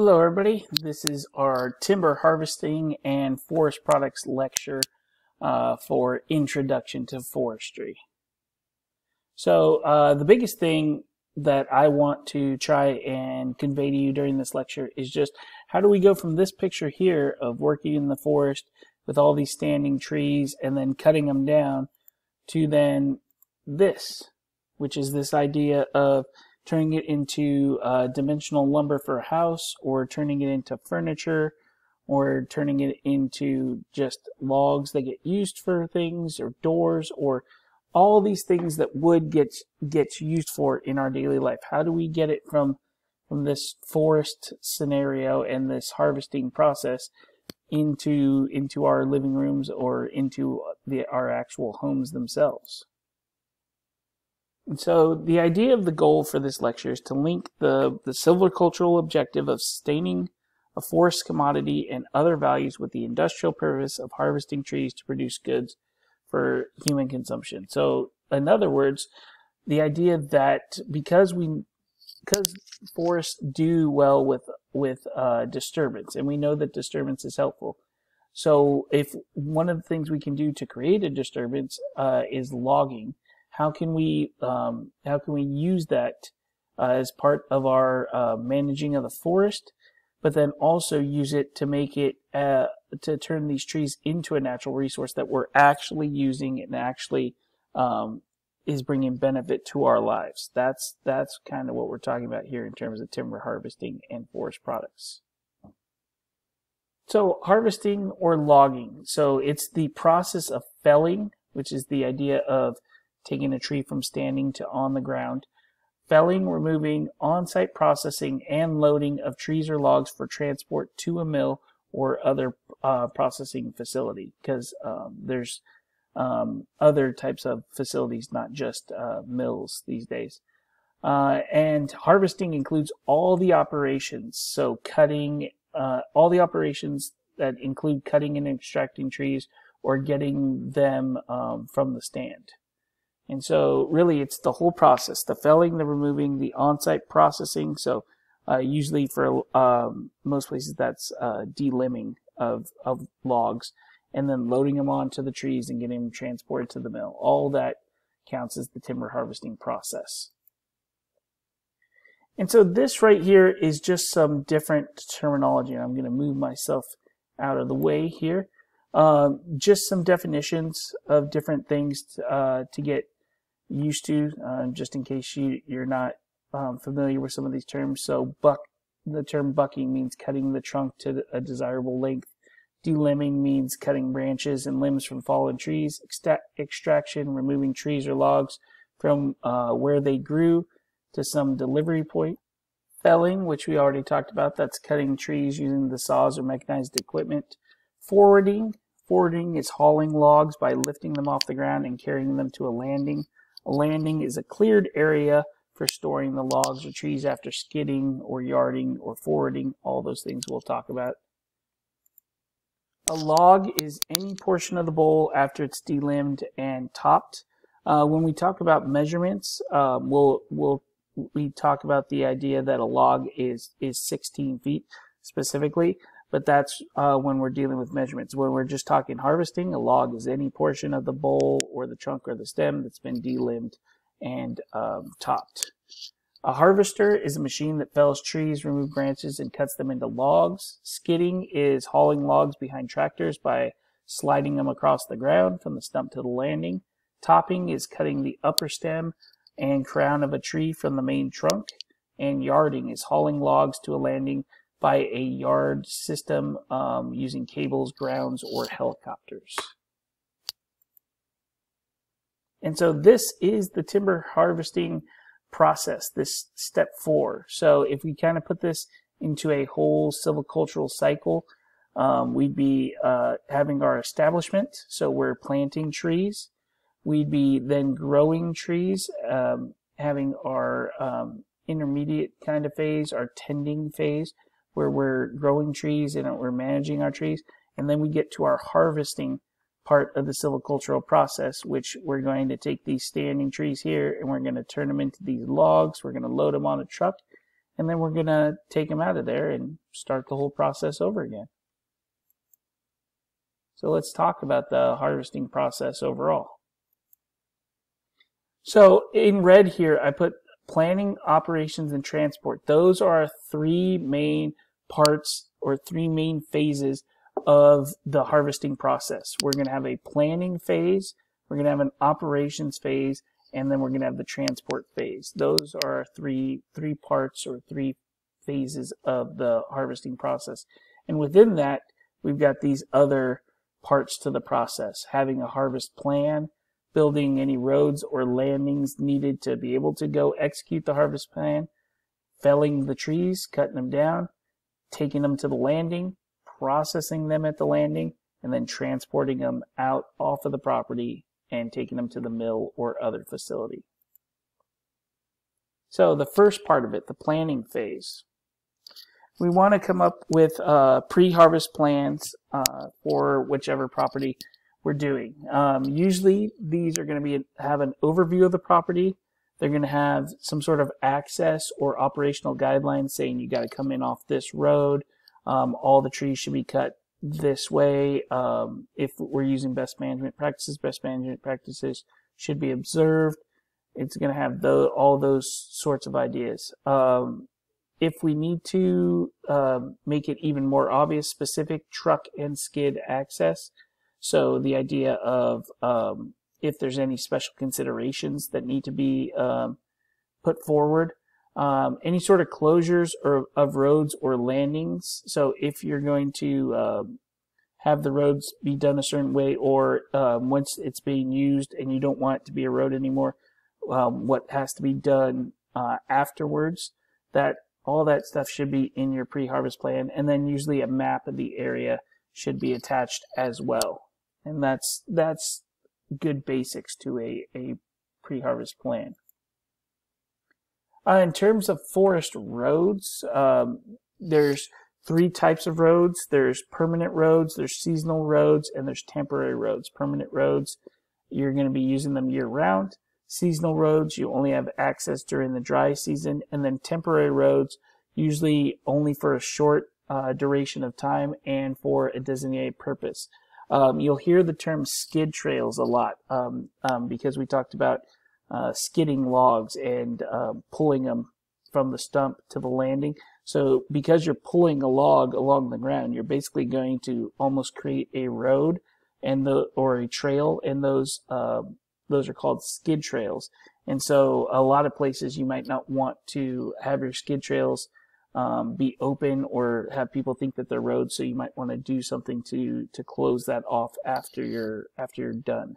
Hello everybody, this is our timber harvesting and forest products lecture uh, for Introduction to Forestry. So uh, the biggest thing that I want to try and convey to you during this lecture is just how do we go from this picture here of working in the forest with all these standing trees and then cutting them down to then this, which is this idea of turning it into uh, dimensional lumber for a house or turning it into furniture or turning it into just logs that get used for things or doors or all these things that wood gets gets used for in our daily life. How do we get it from from this forest scenario and this harvesting process into into our living rooms or into the our actual homes themselves? And so the idea of the goal for this lecture is to link the, the silvicultural objective of sustaining a forest commodity and other values with the industrial purpose of harvesting trees to produce goods for human consumption. So in other words, the idea that because we because forests do well with with uh, disturbance, and we know that disturbance is helpful. So if one of the things we can do to create a disturbance uh, is logging, how can we um, how can we use that uh, as part of our uh, managing of the forest, but then also use it to make it uh, to turn these trees into a natural resource that we're actually using and actually um, is bringing benefit to our lives. That's that's kind of what we're talking about here in terms of timber harvesting and forest products. So harvesting or logging. So it's the process of felling, which is the idea of taking a tree from standing to on the ground, felling, removing, on-site processing, and loading of trees or logs for transport to a mill or other uh, processing facility because um, there's um, other types of facilities, not just uh, mills these days. Uh, and harvesting includes all the operations, so cutting, uh, all the operations that include cutting and extracting trees or getting them um, from the stand. And so really it's the whole process, the felling, the removing, the on-site processing. So uh, usually for um, most places that's uh, delimbing of, of logs and then loading them onto the trees and getting them transported to the mill. All that counts as the timber harvesting process. And so this right here is just some different terminology. I'm going to move myself out of the way here. Uh, just some definitions of different things uh, to get used to, um, just in case you, you're not um, familiar with some of these terms. So buck, the term bucking means cutting the trunk to a desirable length. Delimbing means cutting branches and limbs from fallen trees. Extra extraction, removing trees or logs from uh, where they grew to some delivery point. Felling, which we already talked about, that's cutting trees using the saws or mechanized equipment. Forwarding, forwarding is hauling logs by lifting them off the ground and carrying them to a landing. A landing is a cleared area for storing the logs or trees after skidding or yarding or forwarding, all those things we'll talk about. A log is any portion of the bole after it's delimbed and topped. Uh, when we talk about measurements, um, we'll, we'll, we talk about the idea that a log is, is 16 feet specifically but that's uh, when we're dealing with measurements. When we're just talking harvesting, a log is any portion of the bole or the trunk or the stem that's been delimbed and um, topped. A harvester is a machine that fells trees, removes branches, and cuts them into logs. Skidding is hauling logs behind tractors by sliding them across the ground from the stump to the landing. Topping is cutting the upper stem and crown of a tree from the main trunk. And yarding is hauling logs to a landing by a yard system um, using cables, grounds, or helicopters. And so this is the timber harvesting process, this step four. So if we kind of put this into a whole silvicultural cycle, um, we'd be uh, having our establishment. So we're planting trees. We'd be then growing trees, um, having our um, intermediate kind of phase, our tending phase, where we're growing trees and we're managing our trees. And then we get to our harvesting part of the silvicultural process, which we're going to take these standing trees here and we're going to turn them into these logs. We're going to load them on a truck and then we're going to take them out of there and start the whole process over again. So let's talk about the harvesting process overall. So in red here, I put planning, operations, and transport. Those are our three main parts or three main phases of the harvesting process. We're going to have a planning phase, we're going to have an operations phase, and then we're going to have the transport phase. Those are three three parts or three phases of the harvesting process. And within that, we've got these other parts to the process, having a harvest plan, building any roads or landings needed to be able to go execute the harvest plan, felling the trees, cutting them down, taking them to the landing, processing them at the landing, and then transporting them out off of the property and taking them to the mill or other facility. So the first part of it, the planning phase. We want to come up with uh, pre-harvest plans uh, for whichever property we're doing. Um, usually these are going to be have an overview of the property. They're going to have some sort of access or operational guidelines saying you got to come in off this road. Um, all the trees should be cut this way. Um, if we're using best management practices, best management practices should be observed. It's going to have the, all those sorts of ideas. Um, if we need to um, make it even more obvious, specific truck and skid access. So the idea of um, if there's any special considerations that need to be um, put forward, um, any sort of closures or of roads or landings. So if you're going to uh, have the roads be done a certain way, or um, once it's being used and you don't want it to be a road anymore, um, what has to be done uh, afterwards, that all that stuff should be in your pre-harvest plan, and then usually a map of the area should be attached as well. And that's that's good basics to a, a pre-harvest plan. Uh, in terms of forest roads, um, there's three types of roads. There's permanent roads, there's seasonal roads, and there's temporary roads. Permanent roads, you're going to be using them year round. Seasonal roads, you only have access during the dry season. And then temporary roads, usually only for a short uh, duration of time and for a designated purpose. Um, you'll hear the term skid trails a lot um, um, because we talked about uh, skidding logs and uh, pulling them from the stump to the landing. So because you're pulling a log along the ground, you're basically going to almost create a road and the or a trail, and those uh, those are called skid trails. And so a lot of places you might not want to have your skid trails um, be open or have people think that they're roads. So you might want to do something to to close that off after you're after you're done.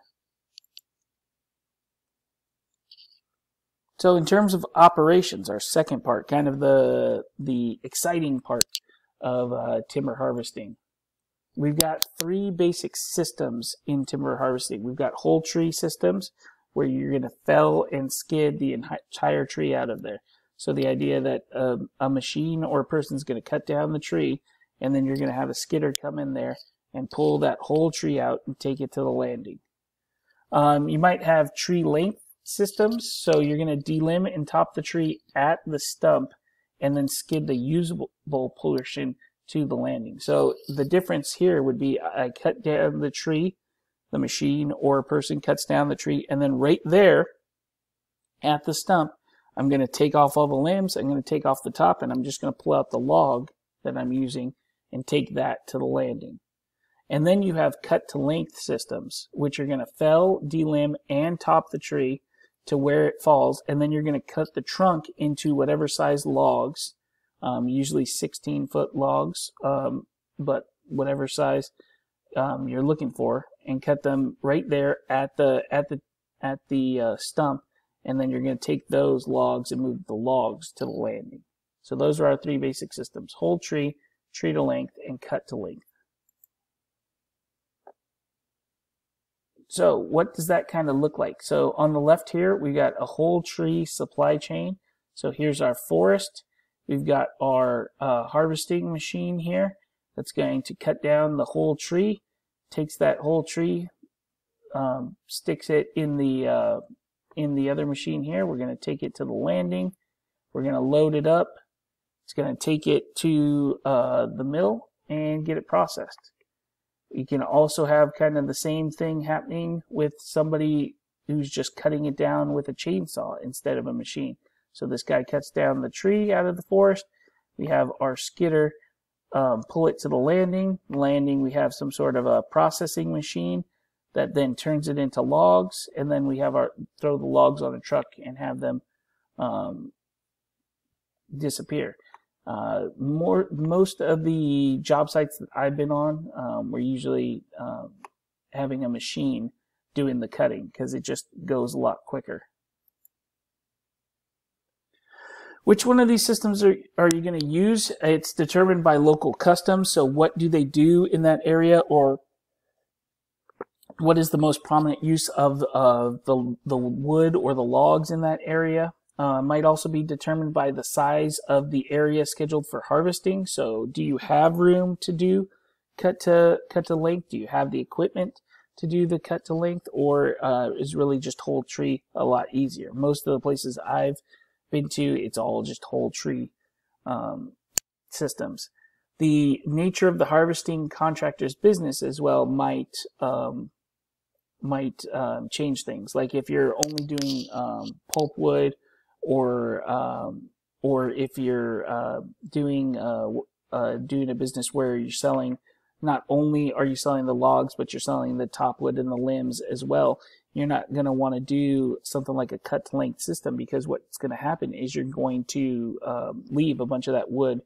So in terms of operations, our second part, kind of the the exciting part of uh, timber harvesting, we've got three basic systems in timber harvesting. We've got whole tree systems, where you're going to fell and skid the entire tree out of there. So the idea that um, a machine or a person is going to cut down the tree, and then you're going to have a skidder come in there and pull that whole tree out and take it to the landing. Um, you might have tree length systems. So you're going to delimb and top the tree at the stump and then skid the usable portion to the landing. So the difference here would be I cut down the tree, the machine or a person cuts down the tree, and then right there at the stump, I'm going to take off all the limbs, I'm going to take off the top, and I'm just going to pull out the log that I'm using and take that to the landing. And then you have cut to length systems, which are going to fell, delimb, and top the tree to where it falls, and then you're going to cut the trunk into whatever size logs, um, usually 16 foot logs, um, but whatever size um, you're looking for, and cut them right there at the at the at the uh, stump, and then you're going to take those logs and move the logs to the landing. So those are our three basic systems: whole tree, tree to length, and cut to length. So what does that kind of look like? So on the left here, we've got a whole tree supply chain. So here's our forest. We've got our uh, harvesting machine here that's going to cut down the whole tree, takes that whole tree, um, sticks it in the uh, in the other machine here. We're going to take it to the landing. We're going to load it up, It's going to take it to uh, the mill and get it processed. You can also have kind of the same thing happening with somebody who's just cutting it down with a chainsaw instead of a machine. So this guy cuts down the tree out of the forest. We have our skidder um, pull it to the landing. Landing, we have some sort of a processing machine that then turns it into logs, and then we have our throw the logs on a truck and have them um, disappear. Uh, more most of the job sites that I've been on, um, we're usually um, having a machine doing the cutting because it just goes a lot quicker. Which one of these systems are, are you going to use? It's determined by local customs. So what do they do in that area or what is the most prominent use of uh, the, the wood or the logs in that area? Uh, might also be determined by the size of the area scheduled for harvesting. So do you have room to do cut to cut to length? Do you have the equipment to do the cut to length or uh, is really just whole tree a lot easier? Most of the places I've been to, it's all just whole tree um, systems. The nature of the harvesting contractor's business as well might um, might um, change things. Like if you're only doing um, pulpwood, or um, or if you're uh, doing uh, uh, doing a business where you're selling not only are you selling the logs, but you're selling the top wood and the limbs as well you're not going to want to do something like a cut to length system because what's going to happen is you're going to um, leave a bunch of that wood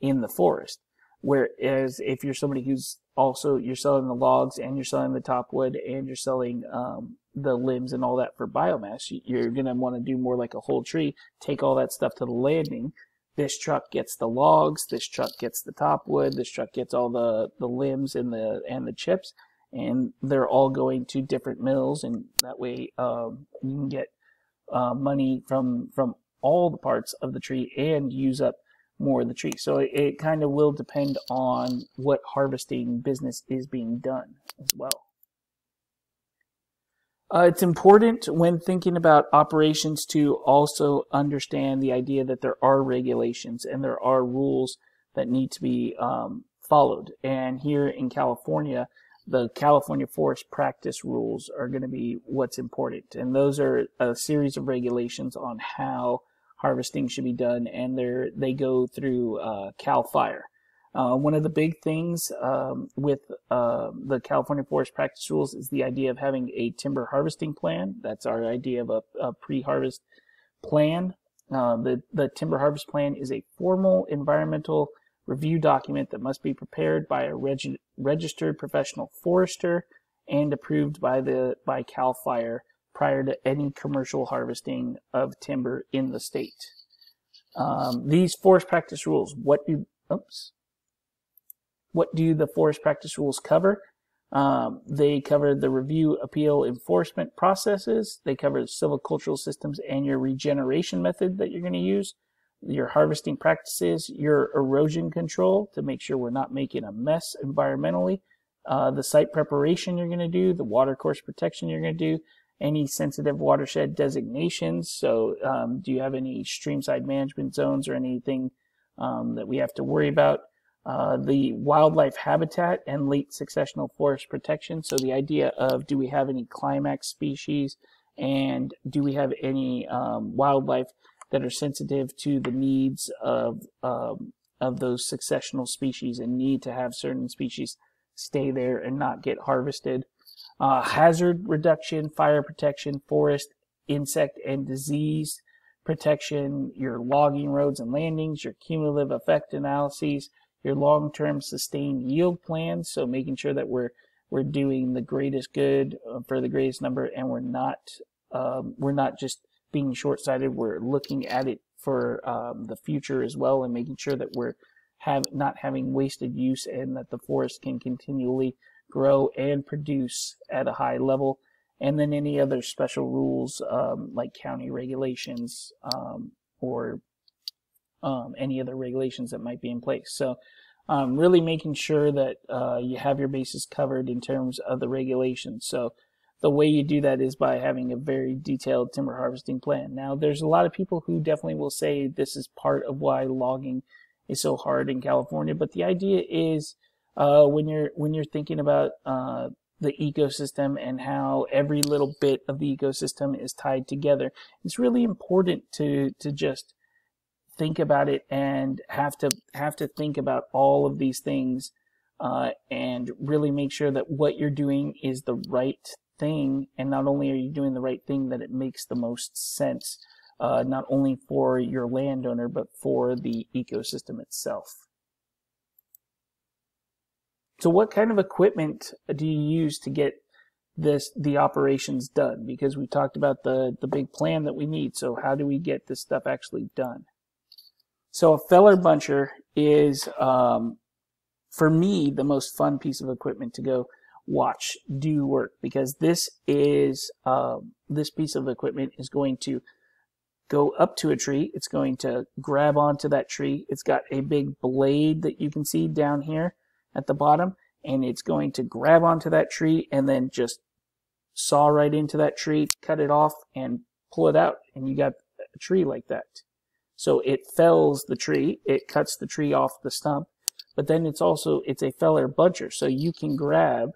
in the forest. Whereas if you're somebody who's also you're selling the logs and you're selling the top wood and you're selling um, the limbs and all that for biomass, you're going to want to do more like a whole tree. Take all that stuff to the landing. This truck gets the logs. This truck gets the top wood. This truck gets all the the limbs and the and the chips and they're all going to different mills, and that way um, you can get uh, money from from all the parts of the tree and use up more of the tree. So it, it kind of will depend on what harvesting business is being done as well. Uh, it's important when thinking about operations to also understand the idea that there are regulations and there are rules that need to be um, followed. And here in California, the California Forest Practice Rules are going to be what's important. And those are a series of regulations on how harvesting should be done, and they they go through uh, CAL FIRE. Uh, one of the big things um, with uh, the California Forest Practice Rules is the idea of having a timber harvesting plan. That's our idea of a, a pre-harvest plan. Uh, the, the timber harvest plan is a formal environmental review document that must be prepared by a reg registered professional forester and approved by the by CAL FIRE prior to any commercial harvesting of timber in the state. Um, these forest practice rules, what do oops, what do the forest practice rules cover? Um, they cover the review, appeal, enforcement processes. They cover the silvicultural systems and your regeneration method that you're going to use your harvesting practices, your erosion control to make sure we're not making a mess environmentally, uh, the site preparation you're going to do, the water course protection you're going to do, any sensitive watershed designations. So, um, do you have any streamside management zones or anything um, that we have to worry about? Uh, the wildlife habitat and late successional forest protection. So, the idea of do we have any climax species and do we have any um, wildlife that are sensitive to the needs of um, of those successional species and need to have certain species stay there and not get harvested. Uh, hazard reduction, fire protection, forest, insect and disease protection, your logging roads and landings, your cumulative effect analyses, your long-term sustained yield plans. So making sure that we're we're doing the greatest good uh, for the greatest number, and we're not um, we're not just being short-sighted. We're looking at it for um, the future as well and making sure that we're have not having wasted use and that the forest can continually grow and produce at a high level. And then any other special rules um, like county regulations um, or um, any other regulations that might be in place. So um, really making sure that uh, you have your bases covered in terms of the regulations. So the way you do that is by having a very detailed timber harvesting plan. Now, there's a lot of people who definitely will say this is part of why logging is so hard in California, but the idea is uh, when you're when you're thinking about uh, the ecosystem and how every little bit of the ecosystem is tied together, it's really important to to just think about it and have to have to think about all of these things uh, and really make sure that what you're doing is the right thing. And not only are you doing the right thing that it makes the most sense uh, not only for your landowner but for the ecosystem itself so what kind of equipment do you use to get this the operations done? Because we talked about the the big plan that we need. So how do we get this stuff actually done? So a feller buncher is um, for me, the most fun piece of equipment to go watch do work. Because this is, uh, this piece of equipment is going to go up to a tree. It's going to grab onto that tree. It's got a big blade that you can see down here at the bottom and it's going to grab onto that tree and then just saw right into that tree, cut it off and pull it out and you got a tree like that. So it fells the tree, it cuts the tree off the stump, but then it's also, it's a feller buncher. So you can grab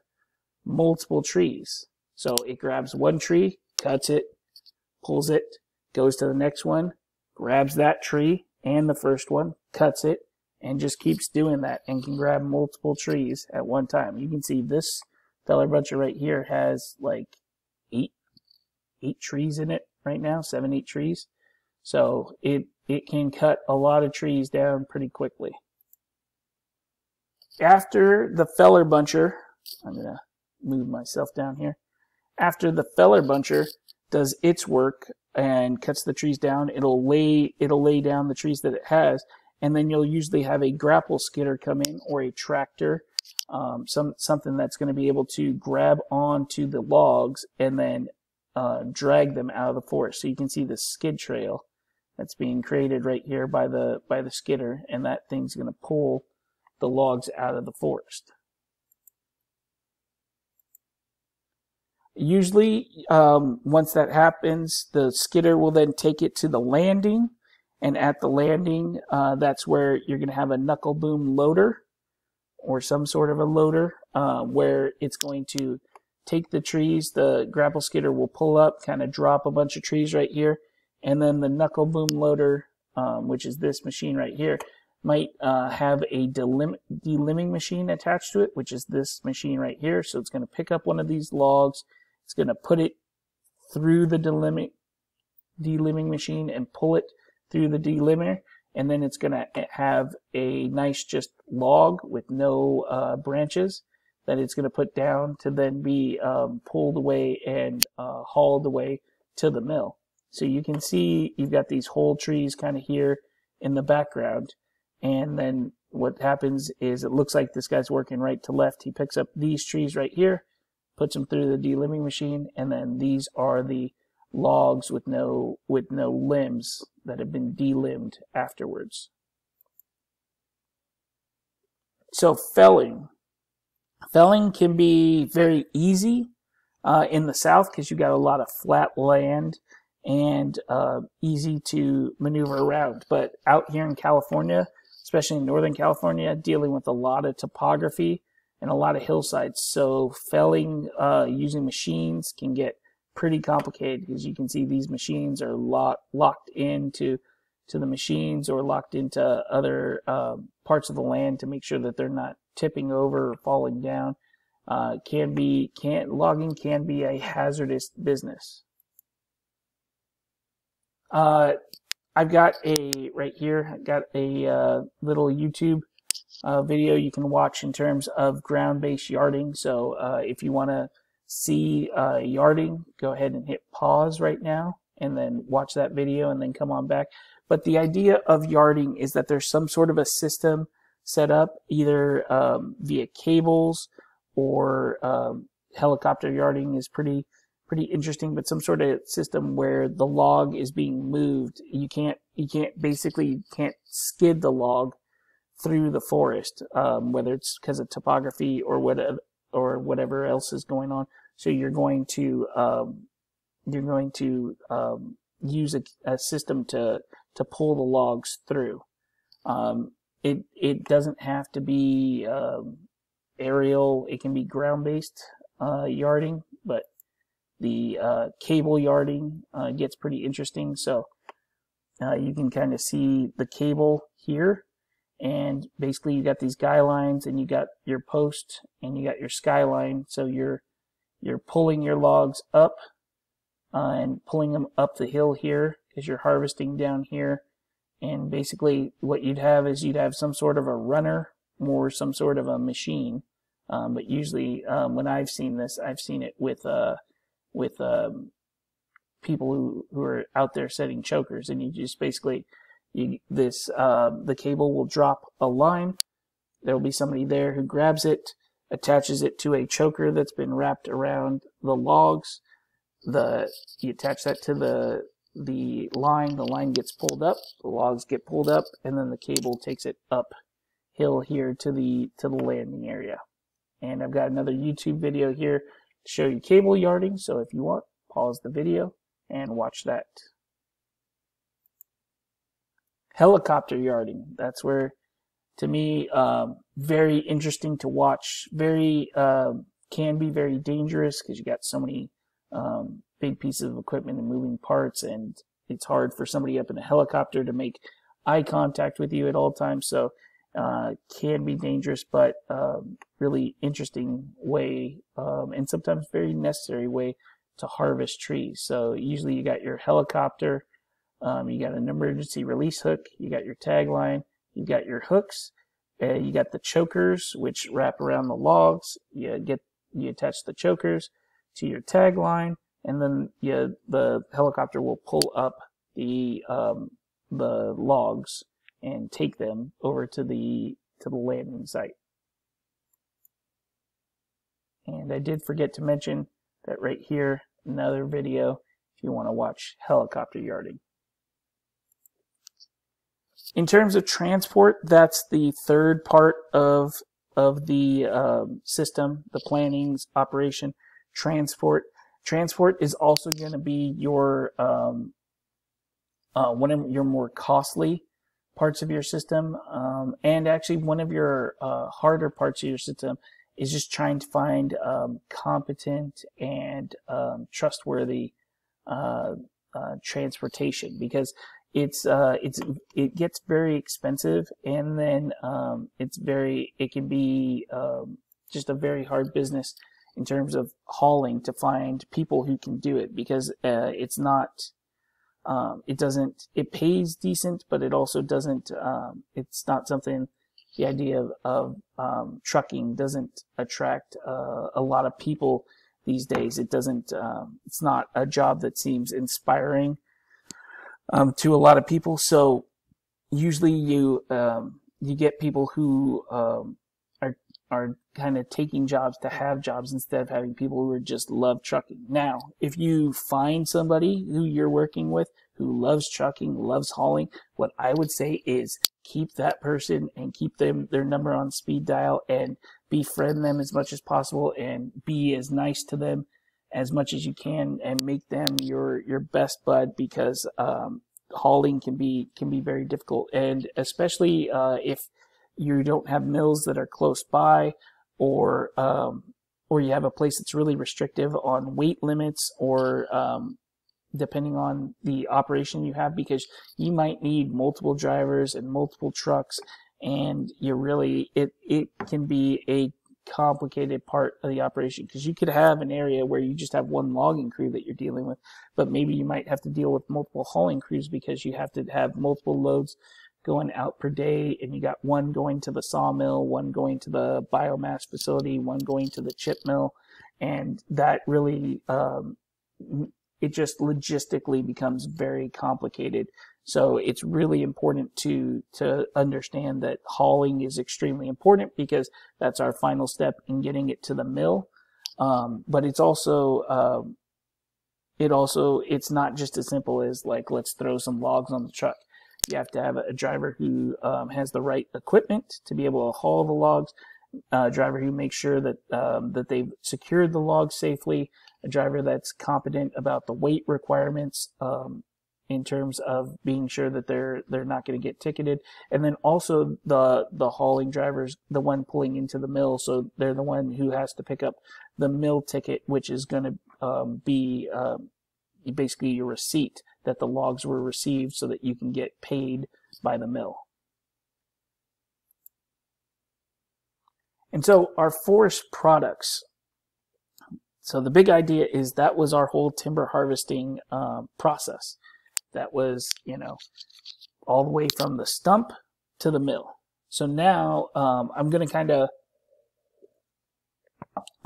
multiple trees. So it grabs one tree, cuts it, pulls it, goes to the next one, grabs that tree and the first one, cuts it, and just keeps doing that and can grab multiple trees at one time. You can see this feller buncher right here has like eight, eight trees in it right now, seven, eight trees. So it, it can cut a lot of trees down pretty quickly after the feller buncher, I'm going to move myself down here. After the feller buncher does its work and cuts the trees down, it'll lay it'll lay down the trees that it has, and then you'll usually have a grapple skidder come in or a tractor, um, some something that's going to be able to grab onto the logs and then uh, drag them out of the forest. So you can see the skid trail that's being created right here by the by the skidder, and that thing's going to pull the logs out of the forest. Usually, um, once that happens, the skidder will then take it to the landing, and at the landing, uh, that's where you're going to have a knuckle boom loader or some sort of a loader uh, where it's going to take the trees. The grapple skidder will pull up, kind of drop a bunch of trees right here, and then the knuckle boom loader, um, which is this machine right here, might uh, have a delim delimbing machine attached to it, which is this machine right here. So it's going to pick up one of these logs. It's going to put it through the delimbing, delimbing machine and pull it through the delimber. And then it's going to have a nice just log with no uh, branches that it's going to put down to then be um, pulled away and uh, hauled away to the mill. So you can see you've got these whole trees kind of here in the background and then what happens is it looks like this guy's working right to left. He picks up these trees right here, puts them through the delimbing machine, and then these are the logs with no with no limbs that have been delimbed afterwards. So felling. Felling can be very easy uh, in the south because you've got a lot of flat land and uh, easy to maneuver around. But out here in California, especially in Northern California, dealing with a lot of topography and a lot of hillsides. So felling uh, using machines can get pretty complicated because you can see these machines are lock, locked into to the machines or locked into other uh, parts of the land to make sure that they're not tipping over or falling down. Uh, can be can logging can be a hazardous business. Uh, I've got a, right here, I've got a uh, little YouTube uh, video you can watch in terms of ground-based yarding. So uh, if you want to see uh, yarding, go ahead and hit pause right now and then watch that video and then come on back. But the idea of yarding is that there's some sort of a system set up either um, via cables or um, helicopter yarding is pretty pretty interesting, but some sort of system where the log is being moved. You can't, you can't basically you can't skid the log through the forest, um, whether it's because of topography or whether or whatever else is going on. So you're going to um, you're going to um, use a, a, system to to pull the logs through. Um, it it doesn't have to be um, aerial. It can be ground based uh, yarding, but the uh, cable yarding uh, gets pretty interesting. So uh, you can kind of see the cable here and basically you got these guy lines and you got your post and you got your skyline so you're you're pulling your logs up uh, and pulling them up the hill here because you're harvesting down here. And basically what you'd have is you'd have some sort of a runner or some sort of a machine. Um, but usually um, when I've seen this I've seen it with uh with um, people who, who are out there setting chokers. And you just basically you, this uh, the cable will drop a line. There will be somebody there who grabs it, attaches it to a choker that's been wrapped around the logs. The you attach that to the the line. The line gets pulled up. The logs get pulled up, and then the cable takes it up hill here to the to the landing area. And I've got another YouTube video here to show you cable yarding. So if you want, pause the video and watch that helicopter yarding. That's where, to me, um, very interesting to watch. Very um, can be very dangerous because you got so many um, big pieces of equipment and moving parts, and it's hard for somebody up in a helicopter to make eye contact with you at all times. So uh, can be dangerous, but um, really interesting way, um, and sometimes very necessary way to harvest trees. So usually you got your helicopter um, you got an emergency release hook. You got your tagline. You got your hooks. Uh, you got the chokers, which wrap around the logs. You get you attach the chokers to your tagline, and then you, the helicopter will pull up the um, the logs and take them over to the to the landing site. And I did forget to mention that right here, another video if you want to watch helicopter yarding. In terms of transport, that's the third part of of the um, system, the planning's operation. Transport. Transport is also going to be your um, uh, one of your more costly parts of your system, um, and actually one of your uh, harder parts of your system is just trying to find um, competent and um, trustworthy uh, uh, transportation because it's uh it's it gets very expensive and then um it's very it can be um just a very hard business in terms of hauling to find people who can do it because uh, it's not um, it doesn't it pays decent but it also doesn't um, it's not something the idea of, of um, trucking doesn't attract uh, a lot of people these days. It doesn't um, it's not a job that seems inspiring um, to a lot of people. So usually you um, you get people who um, are are kind of taking jobs to have jobs instead of having people who are just love trucking. Now, if you find somebody who you're working with who loves trucking, loves hauling, what I would say is keep that person and keep them their number on speed dial and befriend them as much as possible and be as nice to them as much as you can and make them your your best bud because um, hauling can be can be very difficult. And especially uh, if you don't have mills that are close by or um, or you have a place that's really restrictive on weight limits or um, depending on the operation you have because you might need multiple drivers and multiple trucks and you really it it can be a complicated part of the operation because you could have an area where you just have one logging crew that you're dealing with, but maybe you might have to deal with multiple hauling crews because you have to have multiple loads going out per day and you got one going to the sawmill, one going to the biomass facility, one going to the chip mill. And that really, um, it just logistically becomes very complicated so it's really important to to understand that hauling is extremely important because that's our final step in getting it to the mill. Um, but it's also um, it also it's not just as simple as like let's throw some logs on the truck. You have to have a driver who um, has the right equipment to be able to haul the logs. a driver who makes sure that um, that they've secured the logs safely, a driver that's competent about the weight requirements um, in terms of being sure that they're they're not going to get ticketed, and then also the the hauling drivers, the one pulling into the mill, so they're the one who has to pick up the mill ticket, which is going to um, be um, basically your receipt that the logs were received, so that you can get paid by the mill. And so our forest products. So the big idea is that was our whole timber harvesting um, process. That was, you know, all the way from the stump to the mill. So now um, I'm going to kind of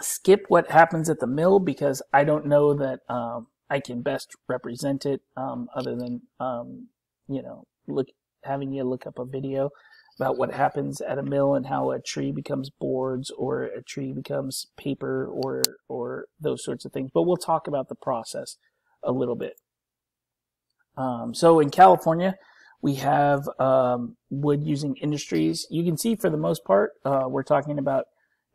skip what happens at the mill because I don't know that um, I can best represent it um, other than, um, you know, look having you look up a video about what happens at a mill and how a tree becomes boards or a tree becomes paper or or those sorts of things. But we'll talk about the process a little bit. Um, so in California, we have um, wood using industries. You can see for the most part, uh, we're talking about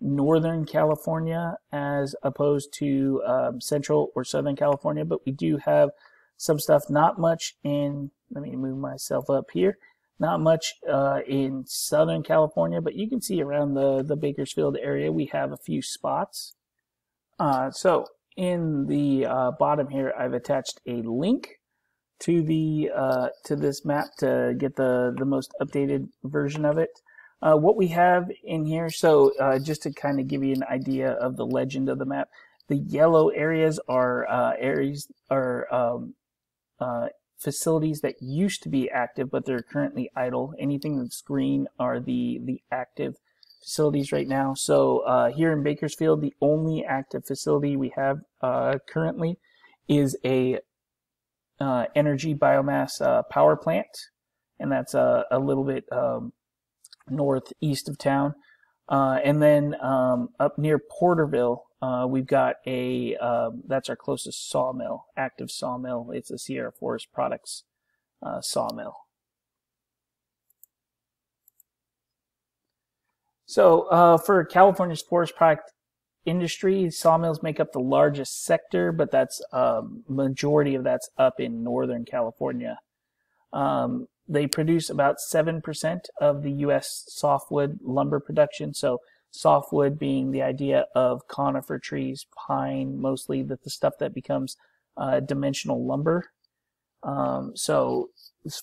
Northern California as opposed to um, Central or Southern California, but we do have some stuff, not much in, let me move myself up here, not much uh, in Southern California, but you can see around the, the Bakersfield area, we have a few spots. Uh, so in the uh, bottom here, I've attached a link to the uh, to this map to get the, the most updated version of it. Uh, what we have in here, so uh, just to kind of give you an idea of the legend of the map, the yellow areas are areas are um, facilities that used to be active, but they're currently idle. Anything that's green are the, the active facilities right now. So uh, here in Bakersfield, the only active facility we have uh, currently is a uh, energy biomass uh, power plant, and that's a, a little bit um, northeast of town. Uh, and then um, up near Porterville, uh, we've got a, uh, that's our closest sawmill, active sawmill. It's a Sierra Forest Products uh, sawmill. So uh, for California's forest product industry, sawmills make up the largest sector, but that's um, majority of that's up in Northern California. Um, they produce about 7% of the U.S. softwood lumber production. So softwood being the idea of conifer trees, pine, mostly that the stuff that becomes uh, dimensional lumber. Um, so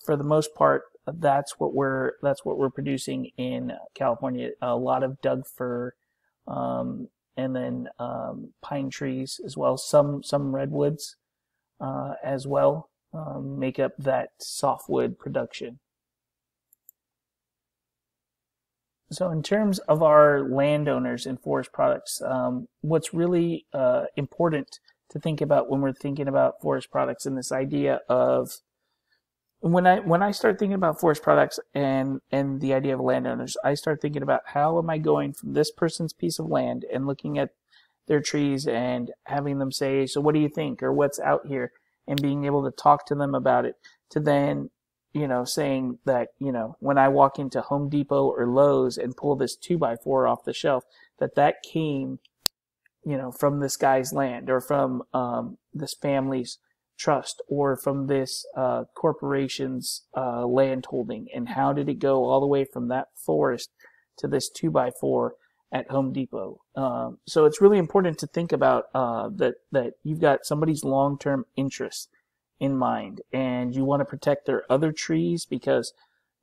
for the most part, that's what we're that's what we're producing in California. A lot of Doug fir, um, and then um, pine trees as well. Some some redwoods uh, as well um, make up that softwood production. So in terms of our landowners and forest products, um, what's really uh, important to think about when we're thinking about forest products and this idea of when I when I start thinking about forest products and and the idea of landowners, I start thinking about how am I going from this person's piece of land and looking at their trees and having them say, so what do you think? or what's out here? and being able to talk to them about it to then you know, saying that, you know, when I walk into Home Depot or Lowe's and pull this two by four off the shelf, that that came, you know, from this guy's land or from um, this family's trust or from this uh, corporation's uh, land holding. And how did it go all the way from that forest to this two by four at Home Depot? Um, so it's really important to think about uh, that that you've got somebody's long term interest in mind and you want to protect their other trees because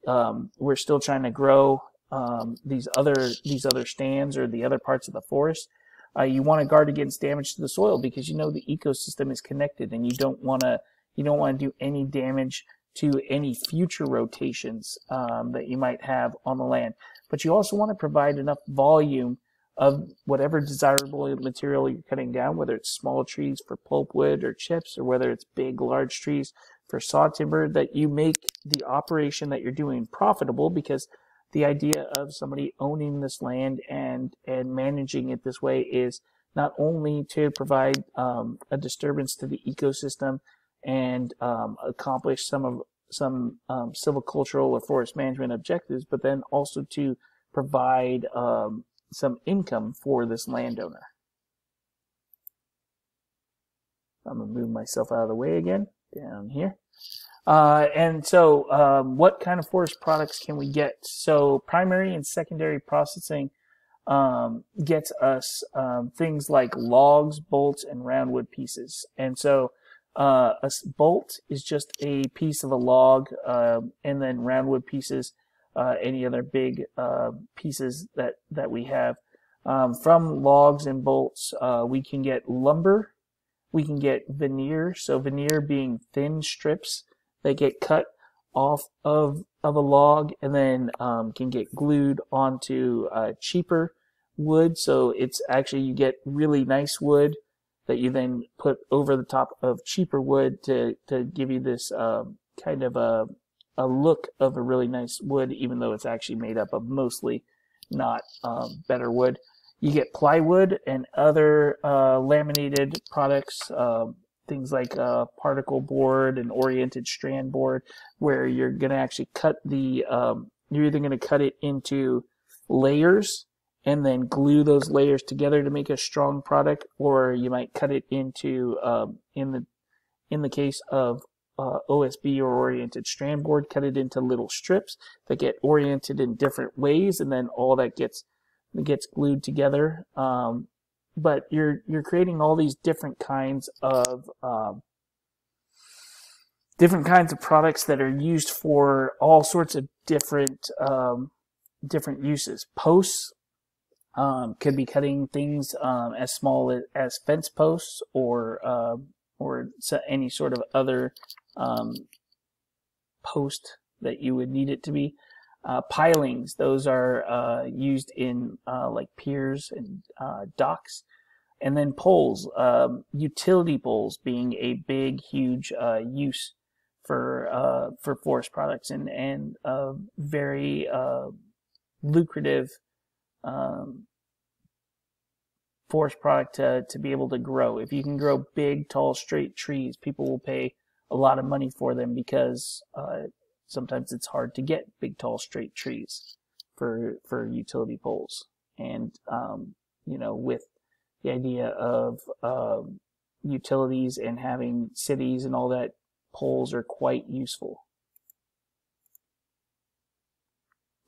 um, we're still trying to grow um, these other these other stands or the other parts of the forest. Uh, you want to guard against damage to the soil because you know the ecosystem is connected and you don't want to you don't want to do any damage to any future rotations um, that you might have on the land. But you also want to provide enough volume of whatever desirable material you're cutting down, whether it's small trees for pulpwood or chips, or whether it's big, large trees for saw timber, that you make the operation that you're doing profitable because the idea of somebody owning this land and, and managing it this way is not only to provide um, a disturbance to the ecosystem and um, accomplish some of some um, silvicultural or forest management objectives, but then also to provide um, some income for this landowner. I'm to move myself out of the way again, down here. Uh, and so, um, what kind of forest products can we get? So, primary and secondary processing um, gets us um, things like logs, bolts, and roundwood pieces. And so, uh, a bolt is just a piece of a log, uh, and then roundwood pieces, uh, any other big uh, pieces that that we have. Um, from logs and bolts, uh, we can get lumber, we can get veneer. So veneer being thin strips that get cut off of of a log and then um, can get glued onto uh, cheaper wood. So it's actually you get really nice wood that you then put over the top of cheaper wood to to give you this um, kind of a a look of a really nice wood, even though it's actually made up of mostly not um, better wood. You get plywood and other uh, laminated products, uh, things like particle board and oriented strand board, where you're going to actually cut the, um, you're either going to cut it into layers and then glue those layers together to make a strong product, or you might cut it into, um, in the, in the case of uh, OSB or oriented strand board, cut it into little strips that get oriented in different ways, and then all that gets gets glued together. Um, but you're you're creating all these different kinds of um, different kinds of products that are used for all sorts of different um, different uses. Posts um, could be cutting things um, as small as, fence posts or uh, or any sort of other um, post that you would need it to be. Uh, pilings, those are uh, used in uh, like piers and uh, docks. And then poles, um, utility poles being a big, huge uh, use for uh, for forest products and and a very lucrative um, forest product to, to be able to grow. If you can grow big, tall, straight trees, people will pay a lot of money for them because sometimes it's hard to get big, tall, straight trees for for utility poles. And um, you know, with the idea of um, utilities and having cities and all that, poles are quite useful.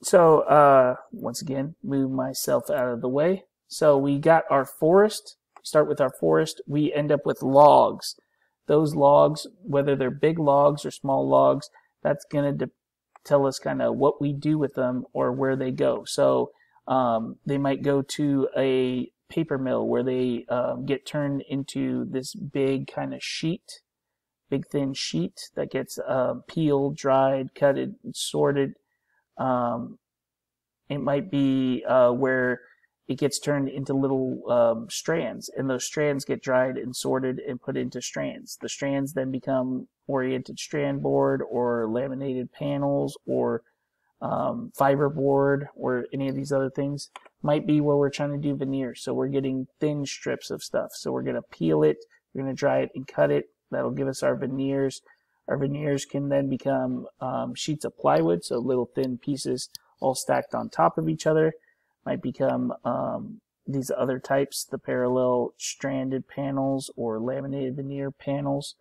So uh, once again, move myself out of the way. So we got our forest. Start with our forest. We end up with logs. Those logs, whether they're big logs or small logs, that's going to tell us kind of what we do with them or where they go. So um, they might go to a paper mill where they um, get turned into this big kind of sheet, big thin sheet that gets uh, peeled, dried, cutted, sorted. Um, it might be uh, where it gets turned into little um, strands, and those strands get dried and sorted and put into strands. The strands then become oriented strand board or laminated panels or um, fiberboard or any of these other things. Might be where we're trying to do veneer. So we're getting thin strips of stuff. So we're going to peel it, we're going to dry it and cut it. That'll give us our veneers. Our veneers can then become um, sheets of plywood, so little thin pieces all stacked on top of each other might become um, these other types, the parallel stranded panels or laminated veneer panels.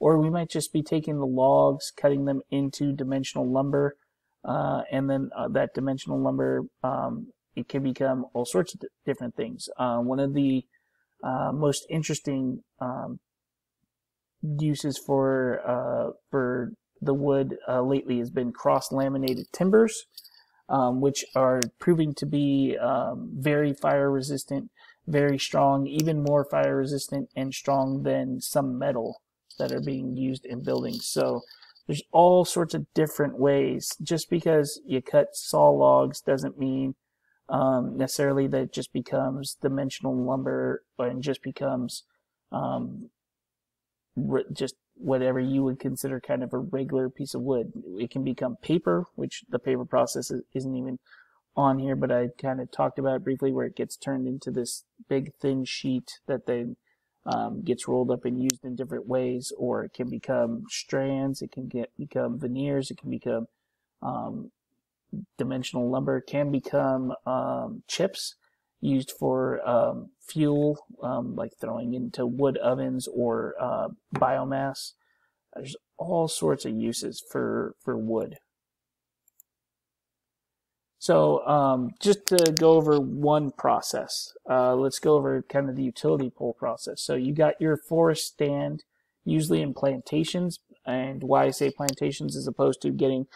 Or we might just be taking the logs, cutting them into dimensional lumber, uh, and then uh, that dimensional lumber, um, it can become all sorts of different things. Uh, one of the uh, most interesting um, uses for uh, for the wood uh, lately has been cross-laminated timbers um, which are proving to be um, very fire resistant, very strong, even more fire resistant and strong than some metal that are being used in buildings. So there's all sorts of different ways. Just because you cut saw logs doesn't mean um, necessarily that it just becomes dimensional lumber and just becomes um, just whatever you would consider kind of a regular piece of wood. It can become paper, which the paper process isn't even on here, but I kind of talked about it briefly where it gets turned into this big thin sheet that then um, gets rolled up and used in different ways, or it can become strands, it can get become veneers, it can become um, dimensional lumber, can become um, chips, used for um, fuel, um, like throwing into wood ovens or uh, biomass. There's all sorts of uses for, for wood. So um, just to go over one process, uh, let's go over kind of the utility pole process. So you got your forest stand, usually in plantations, and why I say plantations as opposed to getting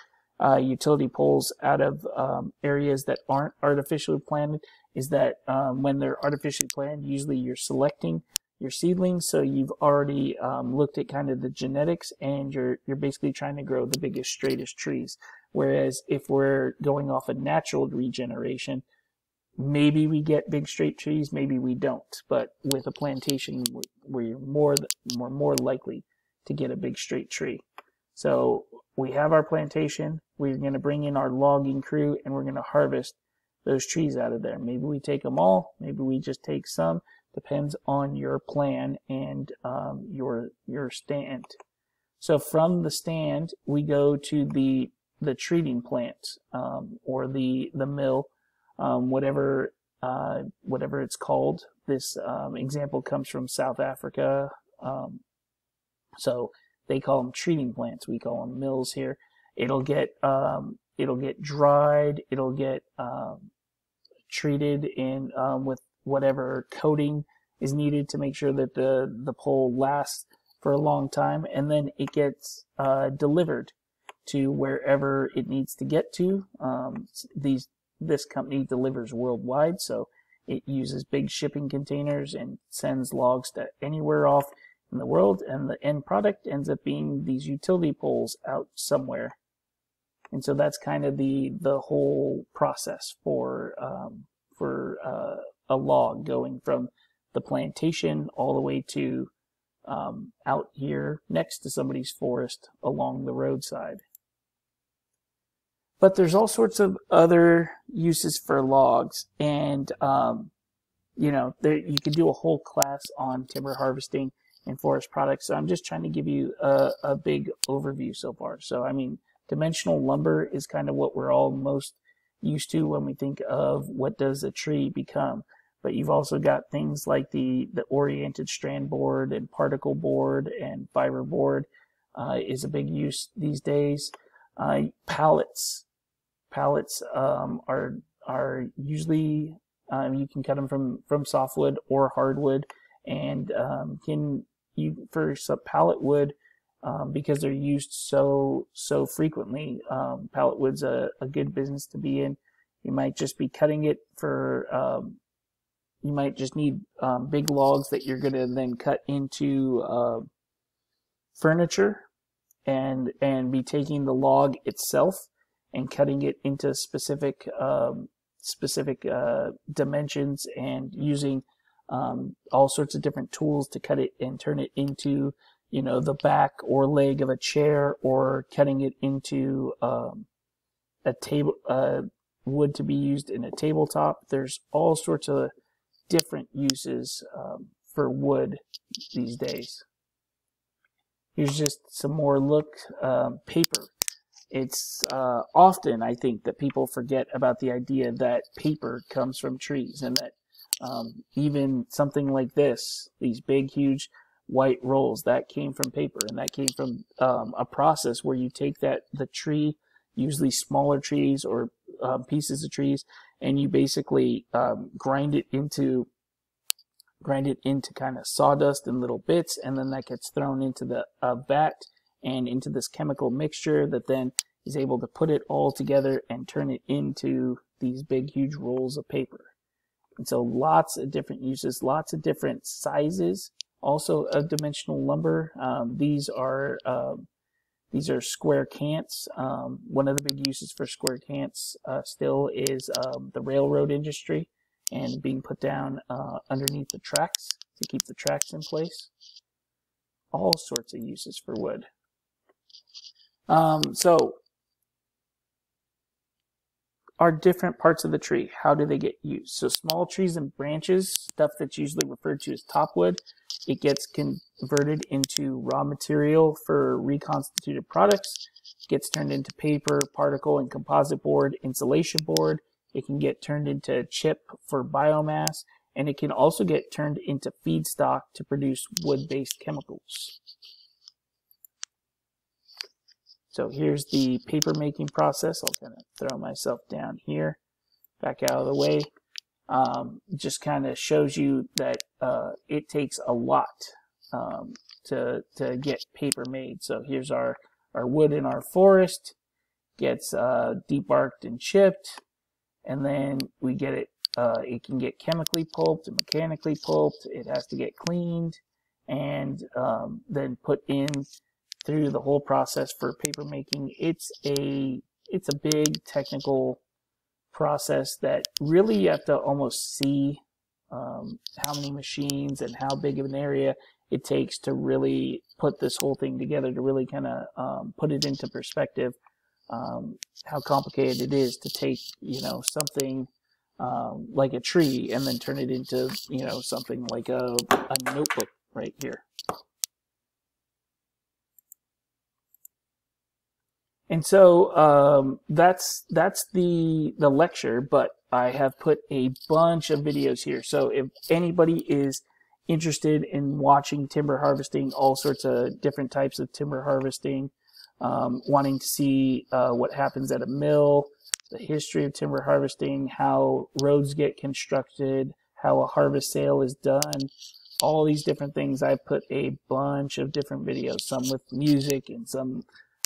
uh, utility poles out of um, areas that aren't artificially planted is that um, when they're artificially planted, usually you're selecting your seedlings, so you've already um, looked at kind of the genetics, and you're you're basically trying to grow the biggest, straightest trees. Whereas if we're going off a of natural regeneration, maybe we get big straight trees, maybe we don't. But with a plantation, we're more more more likely to get a big straight tree. So we have our plantation. We're going to bring in our logging crew, and we're going to harvest those trees out of there. Maybe we take them all. Maybe we just take some. Depends on your plan and um, your your stand. So from the stand, we go to the the treating plant um, or the the mill, um, whatever uh, whatever it's called. This um, example comes from South Africa. Um, so they call them treating plants. We call them mills here. It'll get um, it'll get dried. It'll get treated in um, with whatever coating is needed to make sure that the the pole lasts for a long time, and then it gets uh, delivered to wherever it needs to get to. Um, these this company delivers worldwide, so it uses big shipping containers and sends logs to anywhere off in the world, and the end product ends up being these utility poles out somewhere and so that's kind of the the whole process for um, for uh, a log going from the plantation all the way to um, out here next to somebody's forest along the roadside. But there's all sorts of other uses for logs, and um, you know there, you could do a whole class on timber harvesting and forest products. So I'm just trying to give you a, a big overview so far. So I mean dimensional lumber is kind of what we're all most used to when we think of what does a tree become. But you've also got things like the, the oriented strand board and particle board and fiber board uh, is a big use these days. Uh, pallets. Pallets um, are are usually um, you can cut them from from softwood or hardwood, and um, can you for some pallet wood um, because they're used so so frequently. Um, pallet wood's a, a good business to be in. You might just be cutting it for. Um, you might just need um, big logs that you're going to then cut into uh, furniture, and and be taking the log itself and cutting it into specific um, specific uh, dimensions and using um, all sorts of different tools to cut it and turn it into you know, the back or leg of a chair or cutting it into um, a table, uh, wood to be used in a tabletop. There's all sorts of different uses um, for wood these days. Here's just some more look um, paper. It's uh, often, I think, that people forget about the idea that paper comes from trees and that um, even something like this, these big, huge white rolls. That came from paper and that came from um, a process where you take that the tree usually smaller trees or um, pieces of trees and you basically um, grind it into grind it into kind of sawdust in little bits and then that gets thrown into the uh, vat and into this chemical mixture that then is able to put it all together and turn it into these big huge rolls of paper. And so lots of different uses lots of different sizes also a dimensional lumber. Um, these are um, these are square cants. Um, one of the big uses for square cants uh, still is um, the railroad industry and being put down uh, underneath the tracks to keep the tracks in place. All sorts of uses for wood. Um, so are different parts of the tree. How do they get used? So small trees and branches, stuff that's usually referred to as topwood, it gets converted into raw material for reconstituted products, gets turned into paper, particle, and composite board, insulation board, It can get turned into chip for biomass, and it can also get turned into feedstock to produce wood-based chemicals. So here's the paper making process. I'll kind of throw myself down here, back out of the way. Um, just kind of shows you that uh, it takes a lot um, to to get paper made. So here's our our wood in our forest gets uh, debarked and chipped, and then we get it. Uh, it can get chemically pulped and mechanically pulped. It has to get cleaned and um, then put in through the whole process for paper making. It's a it's a big technical process that really you have to almost see um, how many machines and how big of an area it takes to really put this whole thing together to really kind of um, put it into perspective um, how complicated it is to take you know something um, like a tree and then turn it into you know something like a, a notebook right here And so um, that's that's the the lecture, but I have put a bunch of videos here. So if anybody is interested in watching timber harvesting, all sorts of different types of timber harvesting, um, wanting to see uh, what happens at a mill, the history of timber harvesting, how roads get constructed, how a harvest sale is done, all these different things. I put a bunch of different videos, some with music and some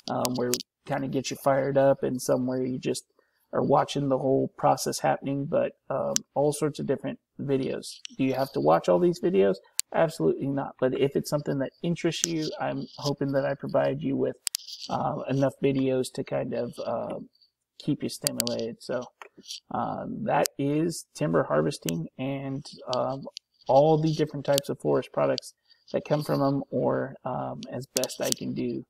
um, where kind of get you fired up and somewhere you just are watching the whole process happening, but um, all sorts of different videos. Do you have to watch all these videos? Absolutely not. But if it's something that interests you, I'm hoping that I provide you with uh, enough videos to kind of uh, keep you stimulated. So um, that is timber harvesting and um, all the different types of forest products that come from them or um, as best I can do